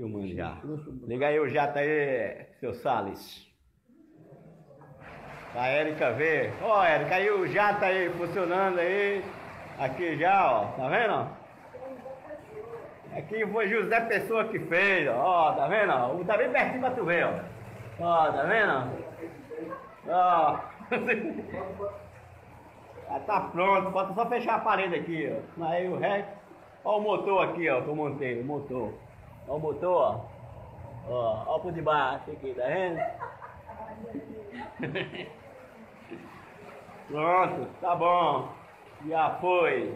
filmando já. Liga aí o jato aí, seu Salles. A Érica vê. Ó, oh, Érica, aí o jato aí funcionando aí. Aqui já, ó. Tá vendo? Aqui foi José Pessoa que fez, ó. Tá vendo? Tá bem pertinho pra tu ver, ó. Ó, tá vendo? Ó. Já tá pronto, falta só fechar a parede aqui, ó. Aí o resto. Ó o motor aqui, ó, que eu montei, o motor. Ó o motor, ó. Ó, ó por debaixo aqui, tá vendo? Pronto, tá bom. Já foi.